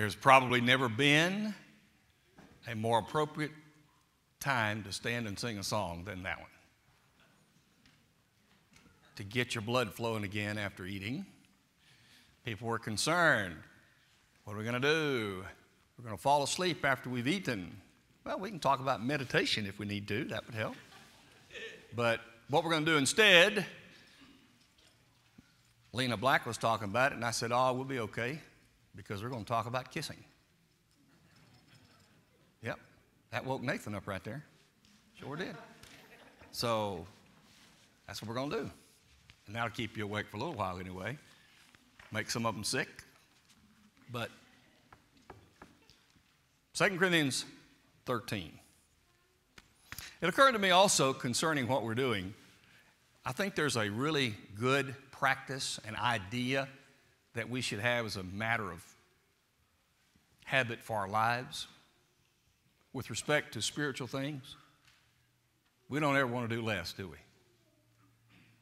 There's probably never been a more appropriate time to stand and sing a song than that one. To get your blood flowing again after eating. People were concerned. What are we going to do? We're going to fall asleep after we've eaten. Well, we can talk about meditation if we need to, that would help. But what we're going to do instead, Lena Black was talking about it, and I said, Oh, we'll be okay because we're going to talk about kissing. Yep, that woke Nathan up right there. Sure did. So that's what we're going to do. And that'll keep you awake for a little while anyway, make some of them sick. But 2 Corinthians 13. It occurred to me also concerning what we're doing, I think there's a really good practice and idea that we should have as a matter of habit for our lives with respect to spiritual things. We don't ever want to do less, do we?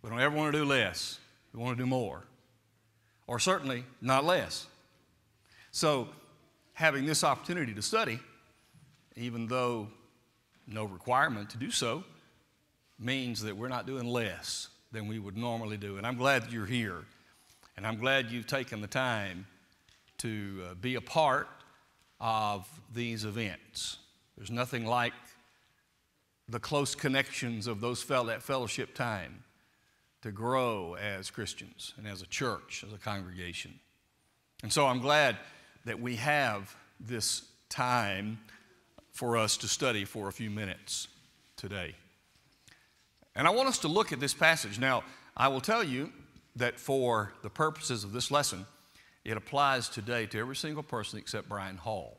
We don't ever want to do less. We want to do more. Or certainly not less. So, having this opportunity to study, even though no requirement to do so, means that we're not doing less than we would normally do. And I'm glad that you're here. And I'm glad you've taken the time to uh, be a part of these events. There's nothing like the close connections of those fel- that fellowship time to grow as Christians and as a church, as a congregation. And so I'm glad that we have this time for us to study for a few minutes today. And I want us to look at this passage. Now, I will tell you that for the purposes of this lesson, it applies today to every single person except Brian Hall.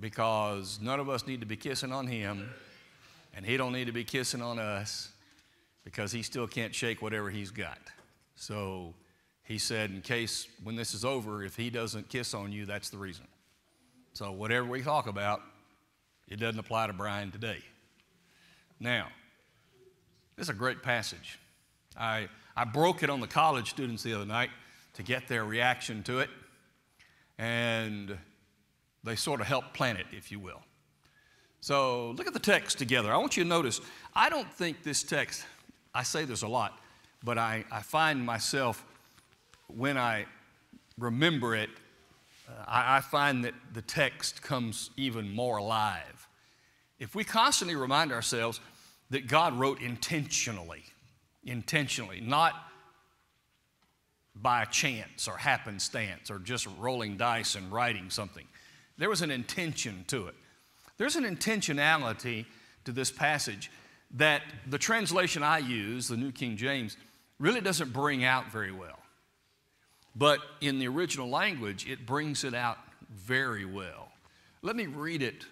because none of us need to be kissing on him, and he don't need to be kissing on us because he still can't shake whatever he's got. So he said, in case when this is over, if he doesn't kiss on you, that's the reason. So whatever we talk about, it doesn't apply to Brian today. Now, this is a great passage. I, I broke it on the college students the other night to get their reaction to it, and they sort of helped plan it, if you will. So look at the text together. I want you to notice, I don't think this text, I say this a lot, but I, I find myself, when I remember it, uh, I, I find that the text comes even more alive if we constantly remind ourselves that God wrote intentionally, intentionally, not by chance or happenstance or just rolling dice and writing something, there was an intention to it. There's an intentionality to this passage that the translation I use, the New King James, really doesn't bring out very well. But in the original language, it brings it out very well. Let me read it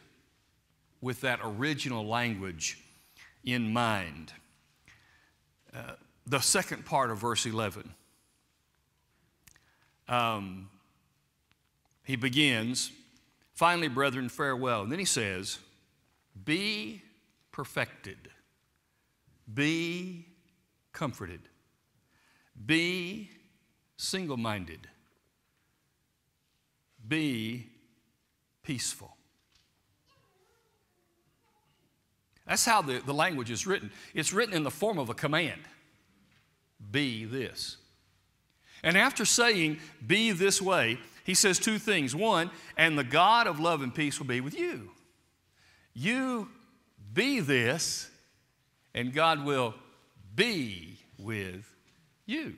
with that original language in mind. The second part of verse 11. Um, he begins, finally, brethren, farewell. And then he says, Be perfected, be comforted, be single minded, be peaceful. That's how the, the language is written. It's written in the form of a command be this. And after saying, be this way, he says two things. One, and the God of love and peace will be with you. You be this, and God will be with you.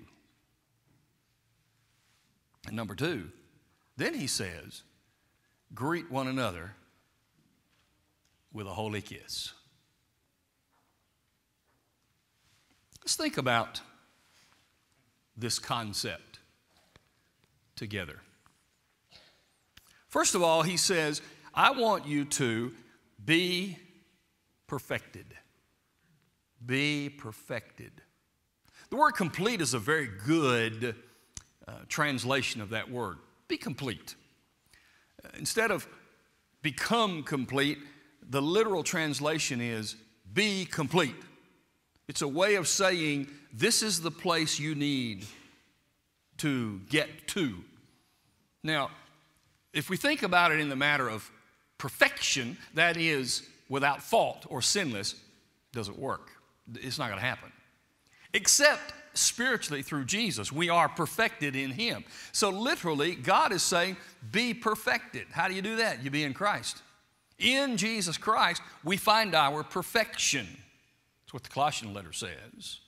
And number two, then he says, greet one another with a holy kiss. Let's think about this concept together. First of all, he says, I want you to be perfected. Be perfected. The word complete is a very good uh, translation of that word. Be complete. Instead of become complete, the literal translation is be complete. It's a way of saying, this is the place you need to get to. Now, if we think about it in the matter of perfection, that is, without fault or sinless, doesn't work. It's not going to happen. Except spiritually through Jesus. We are perfected in Him. So, literally, God is saying, be perfected. How do you do that? You be in Christ. In Jesus Christ, we find our perfection. That's what the Colossian letter says.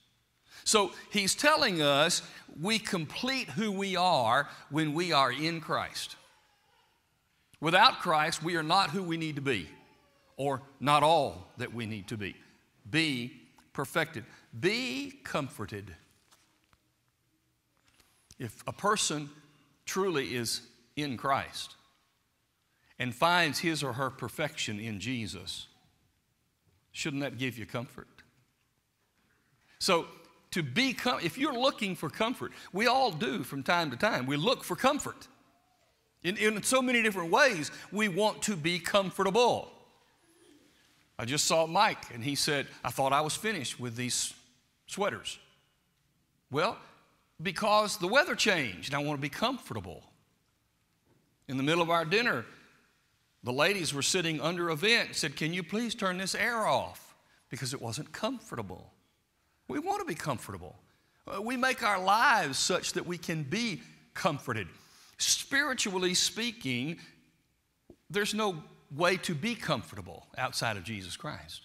So, He's telling us we complete who we are when we are in Christ. Without Christ, we are not who we need to be, or not all that we need to be. Be perfected. Be comforted. If a person truly is in Christ and finds his or her perfection in Jesus, shouldn't that give you comfort? So, to be, com- if you're looking for comfort, we all do from time to time. We look for comfort. In, in so many different ways, we want to be comfortable. I just saw Mike, and he said, I thought I was finished with these sweaters. Well, because the weather changed, I want to be comfortable. In the middle of our dinner, the ladies were sitting under a vent and said, Can you please turn this air off? Because it wasn't comfortable. We want to be comfortable. Uh, we make our lives such that we can be comforted. Spiritually speaking, there's no way to be comfortable outside of Jesus Christ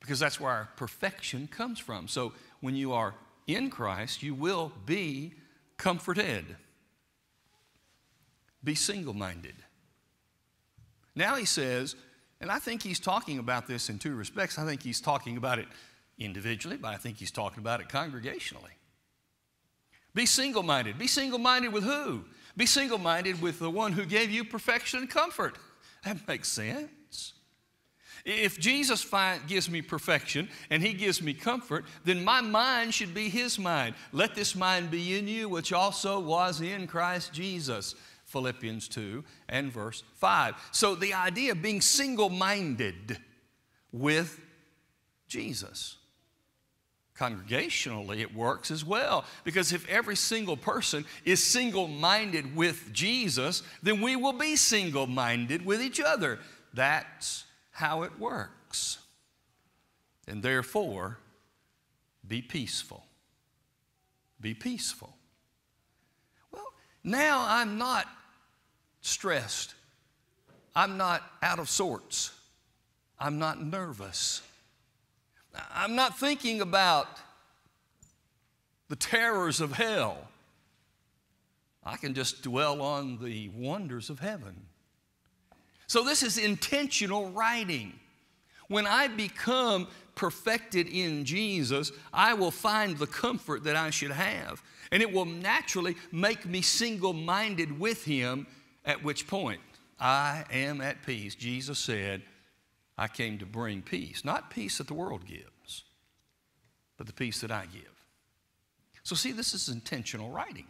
because that's where our perfection comes from. So when you are in Christ, you will be comforted. Be single minded. Now he says, and I think he's talking about this in two respects. I think he's talking about it individually, but I think he's talking about it congregationally. Be single minded. Be single minded with who? Be single minded with the one who gave you perfection and comfort. That makes sense. If Jesus find, gives me perfection and he gives me comfort, then my mind should be his mind. Let this mind be in you, which also was in Christ Jesus. Philippians 2 and verse 5. So the idea of being single minded with Jesus. Congregationally, it works as well. Because if every single person is single minded with Jesus, then we will be single minded with each other. That's how it works. And therefore, be peaceful. Be peaceful. Well, now I'm not stressed. I'm not out of sorts. I'm not nervous. I'm not thinking about the terrors of hell. I can just dwell on the wonders of heaven. So, this is intentional writing. When I become perfected in Jesus, I will find the comfort that I should have. And it will naturally make me single minded with Him, at which point I am at peace. Jesus said, I came to bring peace, not peace that the world gives, but the peace that I give. So, see, this is intentional writing.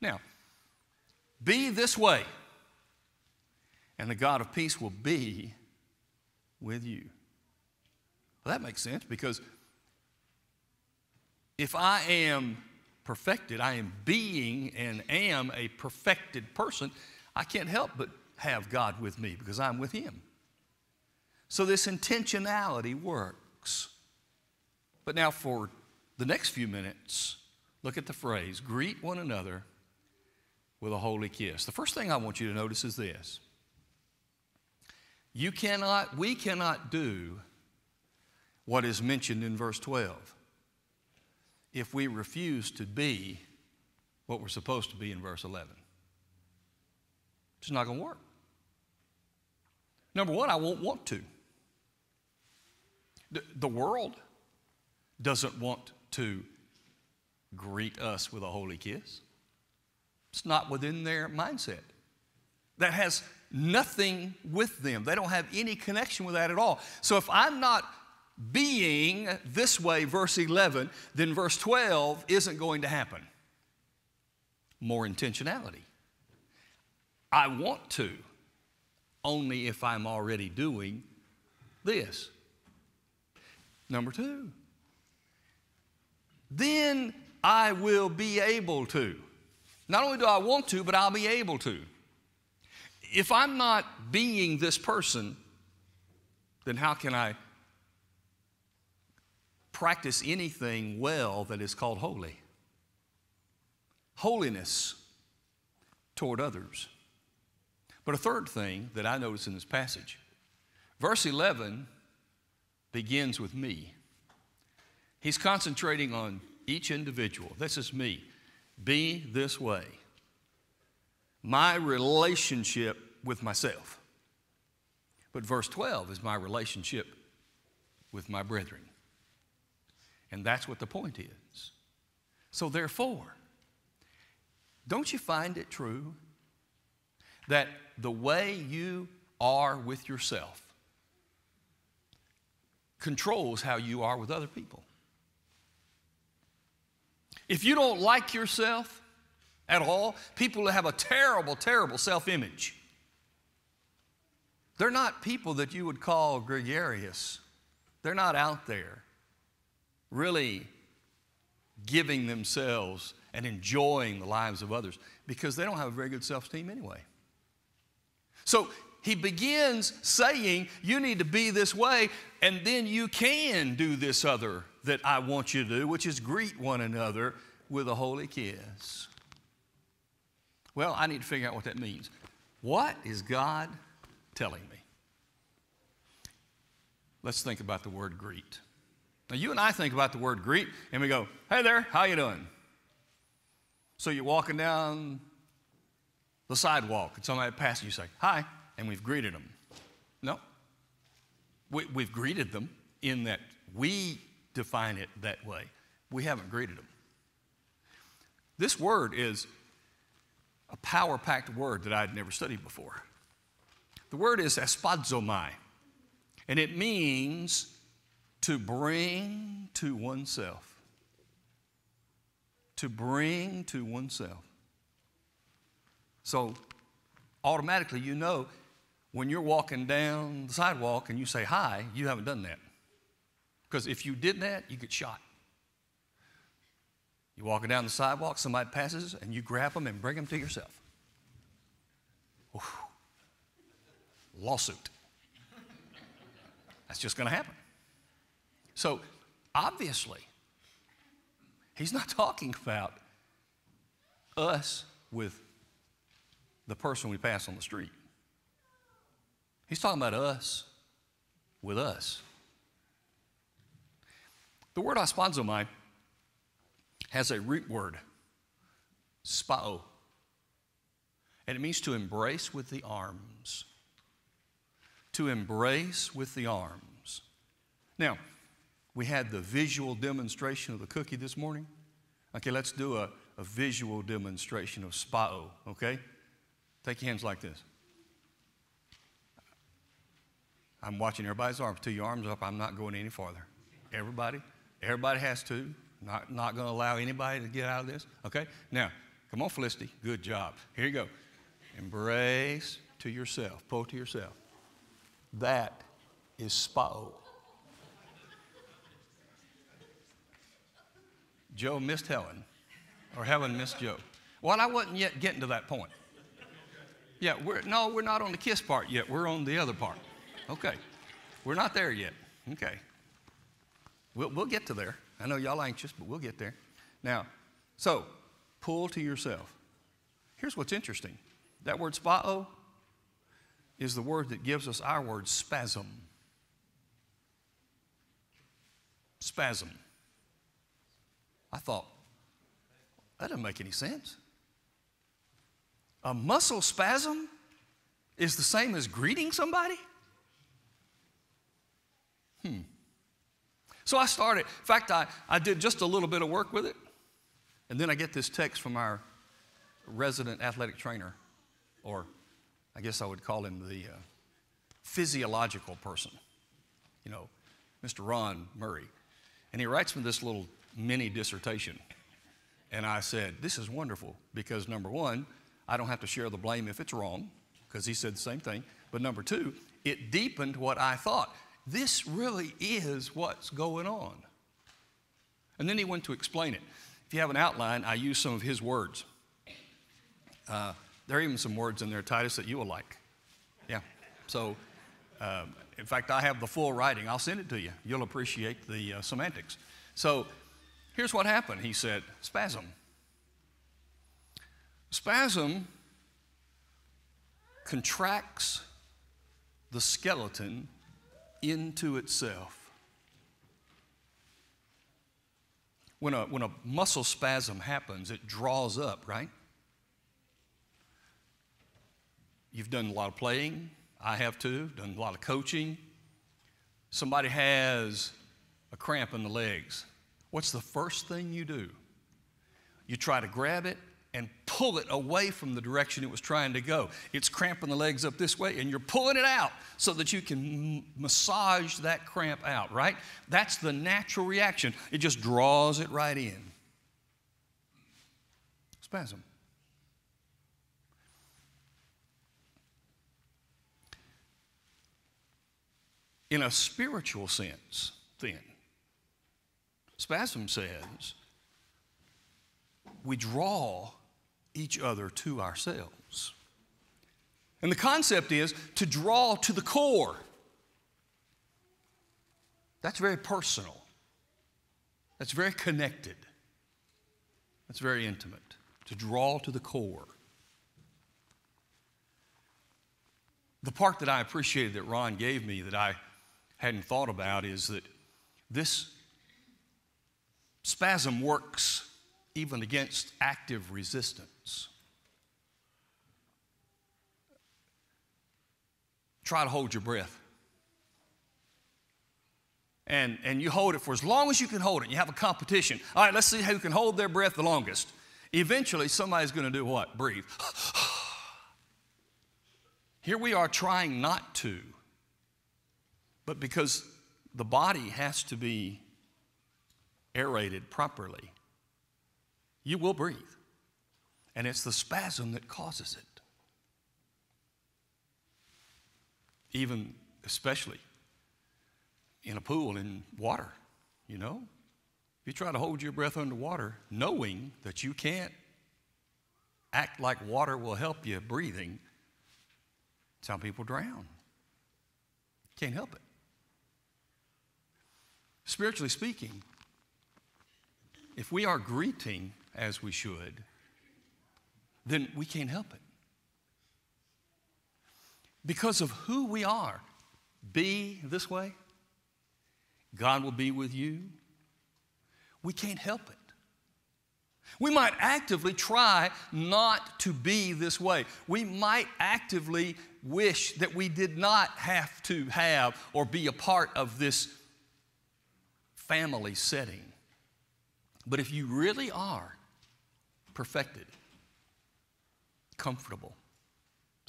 Now, be this way, and the God of peace will be with you. Well, that makes sense because if I am perfected, I am being and am a perfected person, I can't help but have God with me because I'm with Him. So this intentionality works. But now, for the next few minutes, look at the phrase greet one another with a holy kiss. The first thing I want you to notice is this you cannot, we cannot do what is mentioned in verse 12 if we refuse to be what we're supposed to be in verse 11. It's not going to work. Number one, I won't want to. The world doesn't want to greet us with a holy kiss. It's not within their mindset. That has nothing with them. They don't have any connection with that at all. So if I'm not being this way, verse 11, then verse 12 isn't going to happen. More intentionality. I want to, only if I'm already doing this. Number two, then I will be able to. Not only do I want to, but I'll be able to. If I'm not being this person, then how can I practice anything well that is called holy? Holiness toward others. But a third thing that I notice in this passage, verse 11 begins with me. He's concentrating on each individual. This is me. Be this way. My relationship with myself. But verse 12 is my relationship with my brethren. And that's what the point is. So, therefore, don't you find it true that the way you are with yourself controls how you are with other people? If you don't like yourself at all, people have a terrible, terrible self image. They're not people that you would call gregarious. They're not out there really giving themselves and enjoying the lives of others because they don't have a very good self esteem anyway. So he begins saying, You need to be this way, and then you can do this other that I want you to do, which is greet one another with a holy kiss. Well, I need to figure out what that means. What is God telling me? Let's think about the word greet. Now, you and I think about the word greet, and we go, "Hey there, how you doing?" So you're walking down the sidewalk, and somebody passes you, say, "Hi," and we've greeted them. No, we, we've greeted them in that we define it that way. We haven't greeted them. This word is a power packed word that I'd never studied before. The word is aspazomai, and it means to bring to oneself. To bring to oneself. So, automatically, you know when you're walking down the sidewalk and you say hi, you haven't done that. Because if you did that, you get shot. You're walking down the sidewalk, somebody passes, and you grab them and bring them to yourself. Oof. Lawsuit. That's just going to happen. So, obviously, he's not talking about us with the person we pass on the street. He's talking about us with us. The word aspazomai has a root word, spao, and it means to embrace with the arms. To embrace with the arms. Now, we had the visual demonstration of the cookie this morning. Okay, let's do a, a visual demonstration of spao, okay? Take your hands like this. I'm watching everybody's arms. Two your arms up, I'm not going any farther. Everybody, everybody has to. Not, not going to allow anybody to get out of this. Okay? Now, come on, Felicity. Good job. Here you go. Embrace to yourself. Pull to yourself. That is spao. Joe missed Helen, or Helen missed Joe. Well, I wasn't yet getting to that point. Yeah, we're, no, we're not on the kiss part yet. We're on the other part. Okay. We're not there yet. Okay. We'll, we'll get to there. I know y'all anxious, but we'll get there. Now, so pull to yourself. Here's what's interesting that word spao is the word that gives us our word spasm. Spasm. I thought, that doesn't make any sense. A muscle spasm is the same as greeting somebody? Hmm. So I started. In fact, I, I did just a little bit of work with it. And then I get this text from our resident athletic trainer, or I guess I would call him the uh, physiological person, you know, Mr. Ron Murray. And he writes me this little mini dissertation. And I said, This is wonderful because number one, I don't have to share the blame if it's wrong, because he said the same thing. But number two, it deepened what I thought. This really is what's going on. And then he went to explain it. If you have an outline, I use some of his words. Uh, there are even some words in there, Titus, that you will like. Yeah. So, um, in fact, I have the full writing. I'll send it to you. You'll appreciate the uh, semantics. So, here's what happened. He said, spasm. Spasm contracts the skeleton into itself. When a, when a muscle spasm happens, it draws up, right? You've done a lot of playing. I have too, done a lot of coaching. Somebody has a cramp in the legs. What's the first thing you do? You try to grab it and pull it away from the direction it was trying to go. It's cramping the legs up this way, and you're pulling it out so that you can massage that cramp out, right? That's the natural reaction. It just draws it right in. Spasm. In a spiritual sense, then, spasm says we draw each other to ourselves. And the concept is to draw to the core. That's very personal. That's very connected. That's very intimate. To draw to the core. The part that I appreciated that Ron gave me that I hadn't thought about is that this spasm works even against active resistance. Try to hold your breath. And, and you hold it for as long as you can hold it. You have a competition. All right, let's see who can hold their breath the longest. Eventually, somebody's going to do what? Breathe. Here we are trying not to, but because the body has to be aerated properly, you will breathe. And it's the spasm that causes it. Even, especially in a pool in water, you know? If you try to hold your breath underwater, knowing that you can't act like water will help you breathing, some people drown. Can't help it. Spiritually speaking, if we are greeting as we should, then we can't help it. Because of who we are, be this way, God will be with you. We can't help it. We might actively try not to be this way. We might actively wish that we did not have to have or be a part of this family setting. But if you really are perfected, comfortable,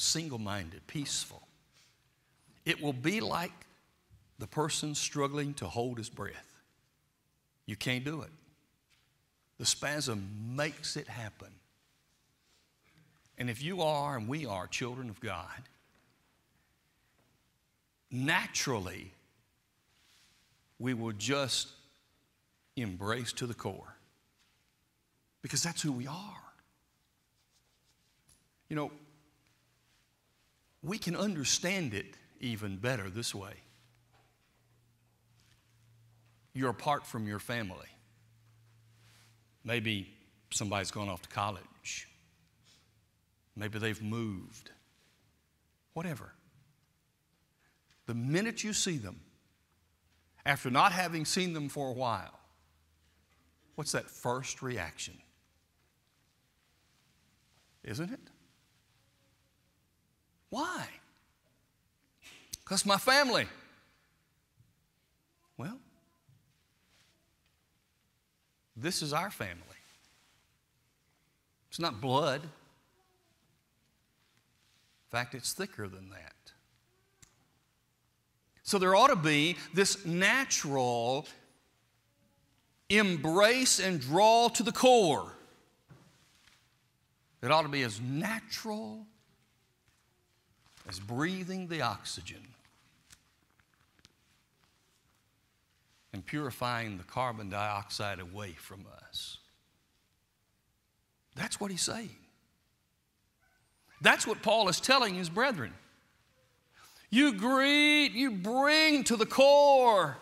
single minded, peaceful. It will be like the person struggling to hold his breath. You can't do it. The spasm makes it happen. And if you are and we are children of God, naturally, we will just embrace to the core because that's who we are. You know, we can understand it even better this way. You're apart from your family. Maybe somebody's gone off to college. Maybe they've moved. Whatever. The minute you see them, after not having seen them for a while, what's that first reaction? isn't it? Why? Because my family. Well, this is our family. It's not blood. In fact, it's thicker than that. So there ought to be this natural embrace and draw to the core it ought to be as natural as breathing the oxygen and purifying the carbon dioxide away from us. That's what he's saying. That's what Paul is telling his brethren. You greet, you bring to the core.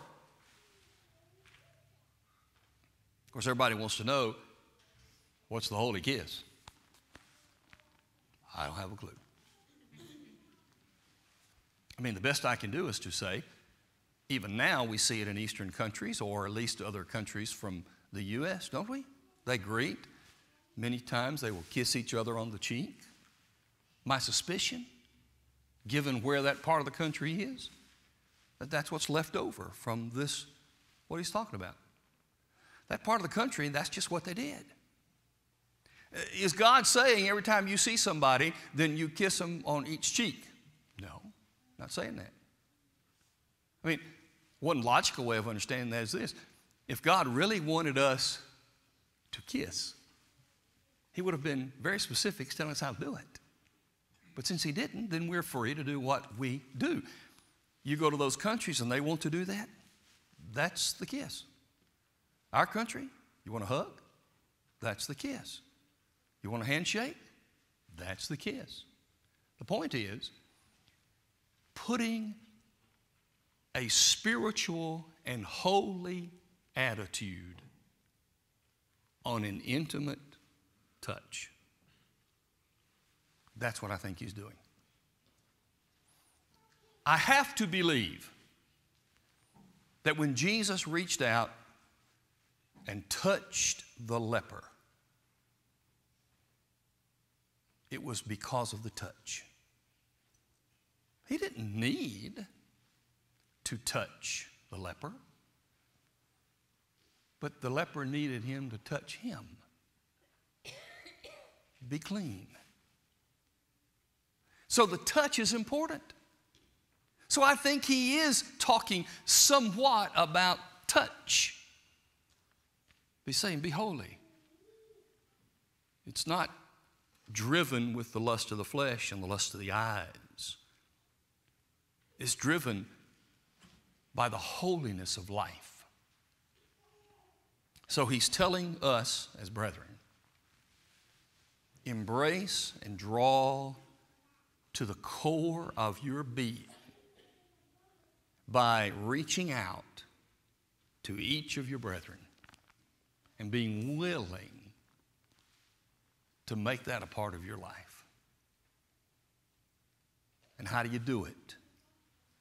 Of course, everybody wants to know what's the holy kiss? I don't have a clue. I mean, the best I can do is to say, even now we see it in Eastern countries or at least other countries from the U.S., don't we? They greet. Many times they will kiss each other on the cheek. My suspicion, given where that part of the country is, that that's what's left over from this, what he's talking about. That part of the country, that's just what they did. Is God saying every time you see somebody, then you kiss them on each cheek? No, not saying that. I mean, one logical way of understanding that is this if God really wanted us to kiss, He would have been very specific telling us how to do it. But since He didn't, then we're free to do what we do. You go to those countries and they want to do that, that's the kiss. Our country, you want a hug? That's the kiss. You want a handshake? That's the kiss. The point is putting a spiritual and holy attitude on an intimate touch. That's what I think he's doing. I have to believe that when Jesus reached out and touched the leper, it was because of the touch. He didn't need to touch the leper, but the leper needed him to touch him. Be clean. So the touch is important. So I think he is talking somewhat about touch. He's saying, Be holy. It's not driven with the lust of the flesh and the lust of the eyes. It's driven by the holiness of life. So he's telling us as brethren embrace and draw to the core of your being by reaching out to each of your brethren and being willing to make that a part of your life. And how do you do it?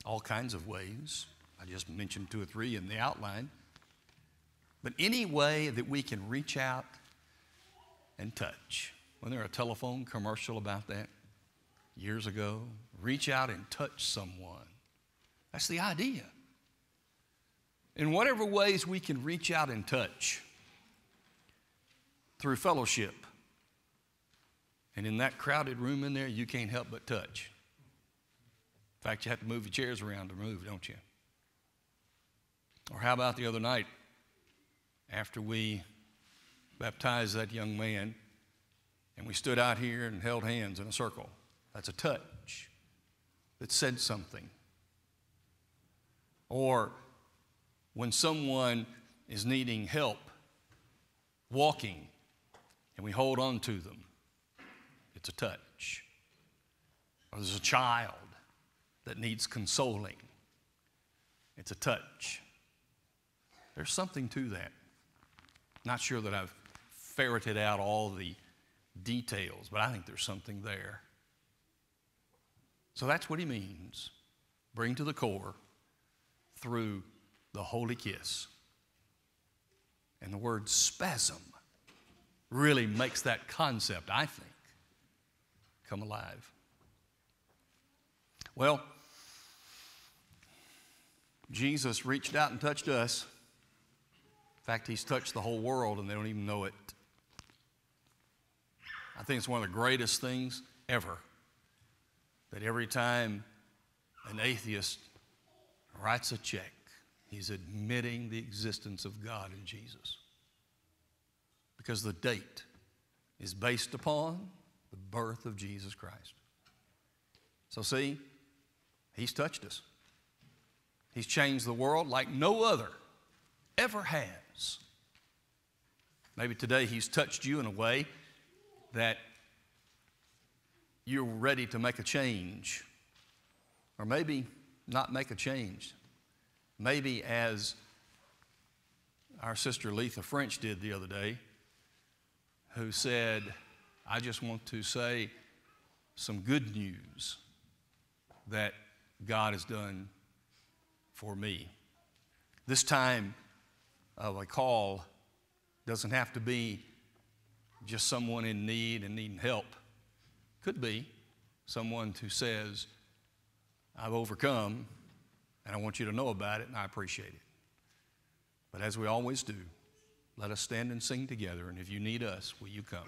All kinds of ways. I just mentioned two or three in the outline. But any way that we can reach out and touch. Wasn't there a telephone commercial about that years ago? Reach out and touch someone. That's the idea. In whatever ways we can reach out and touch through fellowship. And in that crowded room in there, you can't help but touch. In fact, you have to move your chairs around to move, don't you? Or how about the other night after we baptized that young man and we stood out here and held hands in a circle? That's a touch that said something. Or when someone is needing help walking and we hold on to them, it's a touch. Or there's a child that needs consoling, it's a touch. There's something to that. Not sure that I've ferreted out all the details, but I think there's something there. So that's what he means bring to the core through the holy kiss. And the word spasm really makes that concept, I think, come alive. Well, Jesus reached out and touched us. In fact, he's touched the whole world and they don't even know it. I think it's one of the greatest things ever that every time an atheist writes a check, he's admitting the existence of God in Jesus. Because the date is based upon the birth of Jesus Christ. So, see, he's touched us. He's changed the world like no other ever has. Maybe today he's touched you in a way that you're ready to make a change, or maybe not make a change. Maybe as our sister Letha French did the other day, who said, I just want to say some good news that God has done for me. This time of a call doesn't have to be just someone in need and needing help. Could be someone who says, I've overcome and I want you to know about it and I appreciate it. But as we always do, let us stand and sing together. And if you need us, will you come?